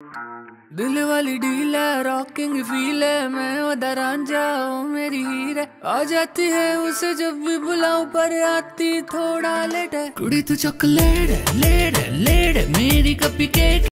दिल वाली डील है रॉकिंग फील है, मैं उधर जाओ, मेरी हीर है। आ जाती है उसे जब भी बुलाऊं, पर आती थोड़ा लेट है। कुड़ी तू चॉकलेट है लेट है लेट है, मेरी कपी केक